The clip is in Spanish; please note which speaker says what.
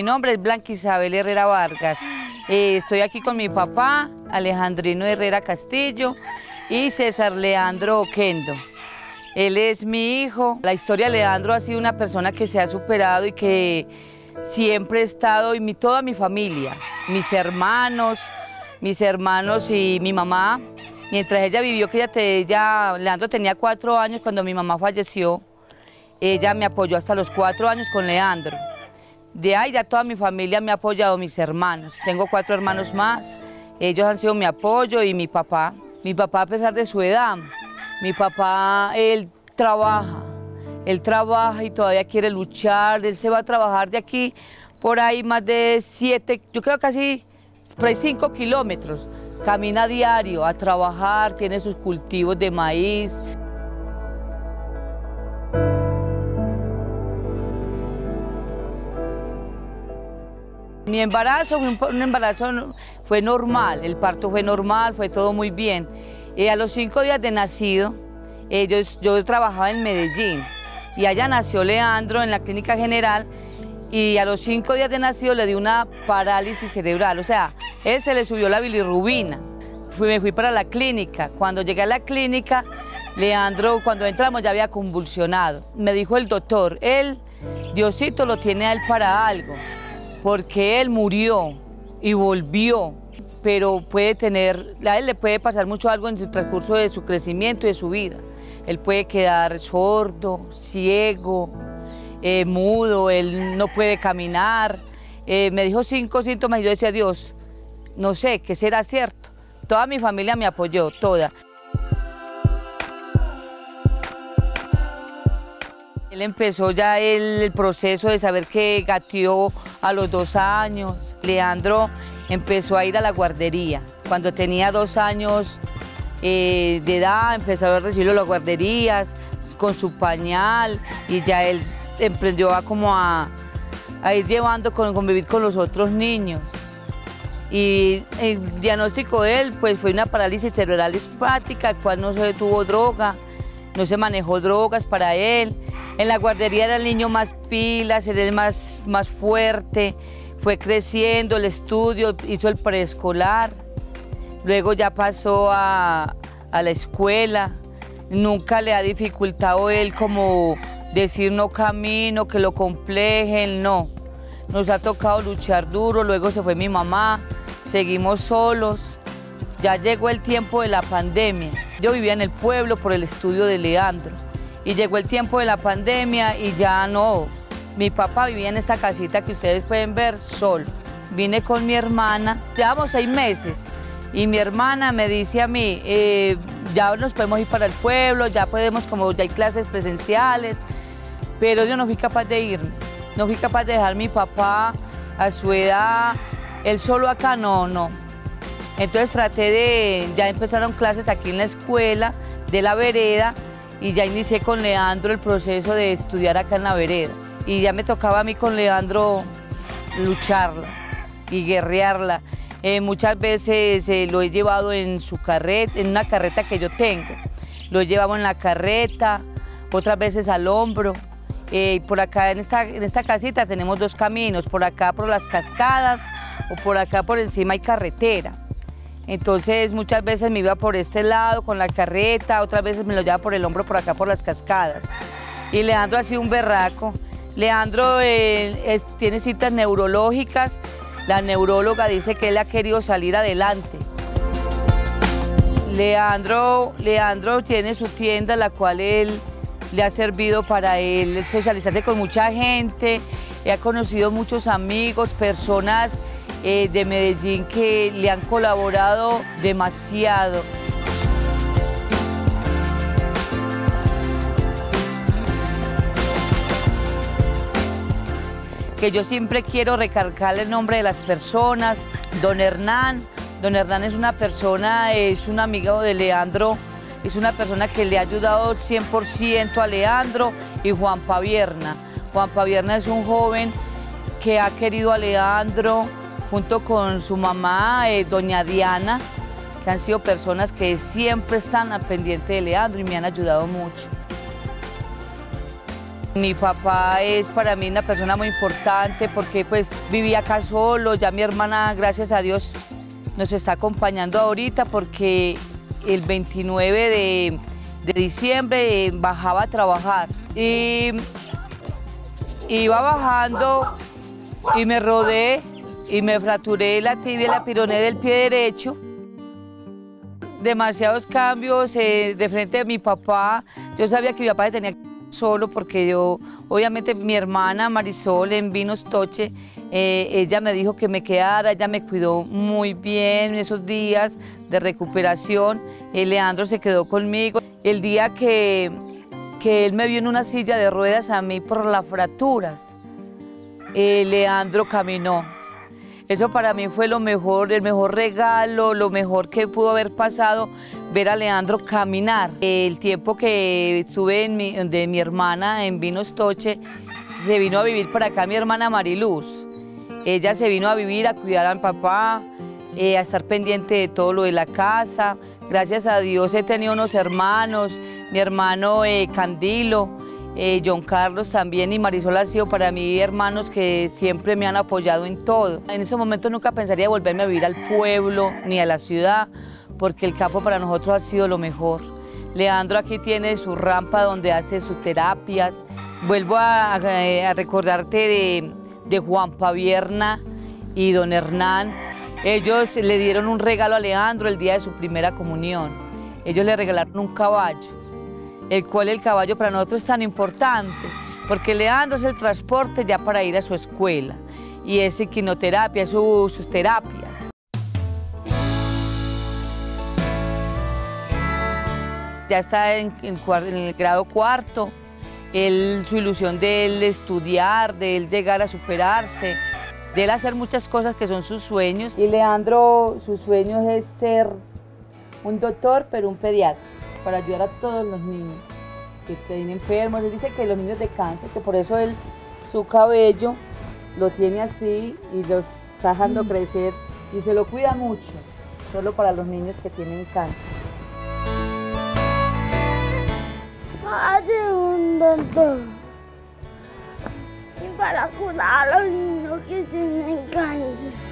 Speaker 1: mi nombre es Blanca Isabel Herrera Vargas. Eh, estoy aquí con mi papá, Alejandrino Herrera Castillo, y César Leandro Oquendo. Él es mi hijo. La historia de Leandro ha sido una persona que se ha superado y que siempre ha estado, y mi, toda mi familia, mis hermanos, mis hermanos y mi mamá, mientras ella vivió, que ella, ella, Leandro tenía cuatro años cuando mi mamá falleció, ella me apoyó hasta los cuatro años con Leandro. De ahí ya toda mi familia me ha apoyado, mis hermanos. Tengo cuatro hermanos más. Ellos han sido mi apoyo y mi papá. Mi papá a pesar de su edad, mi papá, él trabaja. Él trabaja y todavía quiere luchar. Él se va a trabajar de aquí por ahí más de siete, yo creo casi cinco kilómetros. Camina diario a trabajar, tiene sus cultivos de maíz. Mi embarazo, un embarazo fue normal, el parto fue normal, fue todo muy bien. Y a los cinco días de nacido, eh, yo, yo trabajaba en Medellín y allá nació Leandro en la clínica general y a los cinco días de nacido le dio una parálisis cerebral, o sea, él se le subió la bilirrubina. Fui, me fui para la clínica. Cuando llegué a la clínica, Leandro, cuando entramos ya había convulsionado. Me dijo el doctor, él, Diosito lo tiene a él para algo porque él murió y volvió, pero puede tener, a él le puede pasar mucho algo en el transcurso de su crecimiento y de su vida. Él puede quedar sordo, ciego, eh, mudo, él no puede caminar. Eh, me dijo cinco síntomas y yo decía, Dios, no sé, ¿qué será cierto? Toda mi familia me apoyó, toda. Él empezó ya el, proceso de saber que gateó a los dos años. Leandro empezó a ir a la guardería. Cuando tenía dos años eh, de edad, empezó a recibirlo a las guarderías con su pañal y ya él emprendió a como a, ir llevando con convivir con los otros niños. Y el diagnóstico de él pues, fue una parálisis cerebral espática, cual no se tuvo droga, no se manejó drogas para él. En la guardería era el niño más pilas, era el más, más fuerte, fue creciendo el estudio, hizo el preescolar, luego ya pasó a, la escuela, nunca le ha dificultado él como decir no camino, que lo complejen, no. Nos ha tocado luchar duro, luego se fue mi mamá, seguimos solos. Ya llegó el tiempo de la pandemia. Yo vivía en el pueblo por el estudio de Leandro y llegó el tiempo de la pandemia y ya no. Mi papá vivía en esta casita que ustedes pueden ver solo. Vine con mi hermana, llevamos seis meses y mi hermana me dice a mí, eh, ya nos podemos ir para el pueblo, ya podemos, como ya hay clases presenciales, pero yo no fui capaz de irme, no fui capaz de dejar a mi papá a su edad, él solo acá, no, no. Entonces traté de, ya empezaron clases aquí en la escuela de la vereda y ya inicié con Leandro el proceso de estudiar acá en la vereda. Y ya me tocaba a mí con Leandro lucharla y guerrearla. Eh, muchas veces eh, lo he llevado en su carreta, en una carreta que yo tengo. Lo he llevado en la carreta, otras veces al hombro. Eh, por acá en esta, en esta casita tenemos dos caminos, por acá por las cascadas o por acá por encima hay carretera. Entonces muchas veces me iba por este lado con la carreta, otras veces me lo llevaba por el hombro por acá por las cascadas. Y Leandro ha sido un berraco. Leandro eh, tiene citas neurológicas. La neuróloga dice que él ha querido salir adelante. Leandro, Leandro tiene su tienda, la cual él le ha servido para él socializarse con mucha gente. Ha conocido muchos amigos, personas eh, de Medellín que le han colaborado demasiado. que yo siempre quiero recargar el nombre de las personas. Don Hernán, don Hernán es una persona, es un amigo de Leandro, es una persona que le ha ayudado 100% a Leandro y Juan Pavierna. Juan Pavierna es un joven que ha querido a Leandro, junto con su mamá, eh, doña Diana, que han sido personas que siempre están al pendiente de Leandro y me han ayudado mucho. Mi papá es para mí una persona muy importante porque pues vivía acá solo, ya mi hermana, gracias a Dios, nos está acompañando ahorita porque el 29 de, diciembre eh, bajaba a trabajar y iba bajando y me rodé y me fracturé la tibia y la pironé del pie derecho. Demasiados cambios eh, de frente de mi papá. Yo sabía que mi papá tenía solo porque yo, obviamente mi hermana Marisol en Vinos Toche, eh, ella me dijo que me quedara, ella me cuidó muy bien en esos días de recuperación. Eh, Leandro se quedó conmigo. El día que, que él me vio en una silla de ruedas a mí por las fracturas, Leandro caminó. Eso para mí fue lo mejor, el mejor regalo, lo mejor que pudo haber pasado, ver a Leandro caminar. El tiempo que estuve en mi, de mi hermana en Vinos Toche, se vino a vivir para acá mi hermana Mariluz. Ella se vino a vivir, a cuidar al papá, eh, a estar pendiente de todo lo de la casa. Gracias a Dios he tenido unos hermanos, mi hermano eh, Candilo, eh, John Carlos también y Marisol ha sido para mí hermanos que siempre me han apoyado en todo. En ese momento nunca pensaría volverme a vivir al pueblo ni a la ciudad, porque el campo para nosotros ha sido lo mejor. Leandro aquí tiene su rampa donde hace sus terapias. Vuelvo a, recordarte de, Juan Pavierna y don Hernán. Ellos le dieron un regalo a Leandro el día de su primera comunión. Ellos le regalaron un caballo el cual el caballo para nosotros es tan importante, porque Leandro es el transporte ya para ir a su escuela y es equinoterapia, sus terapias. Ya está en, el grado cuarto, su ilusión de él estudiar, de él llegar a superarse, de él hacer muchas cosas que son sus sueños. Y Leandro, sus sueños es ser un doctor, pero un pediatra para ayudar a todos los niños que tienen enfermos. Él dice que los niños de cáncer, que por eso él, su cabello lo tiene así y lo está dejando crecer y se lo cuida mucho, solo para los niños que tienen cáncer.
Speaker 2: Padre, un doctor. Y para curar a los niños que tienen cáncer.